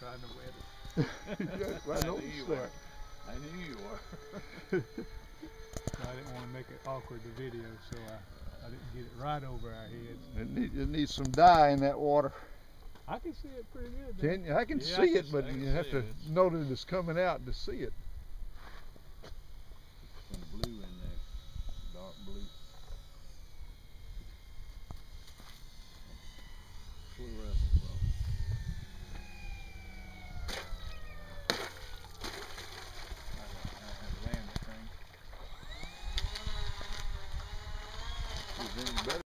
That's right I knew you were. I knew you were. So I didn't want to make it awkward the video, so I, I didn't get it right over our heads. It needs, it needs some dye in that water. I can see it pretty good. Can you? I can Yeah, I see can it, but can you have to it. Know that it's coming out to see it. anything better.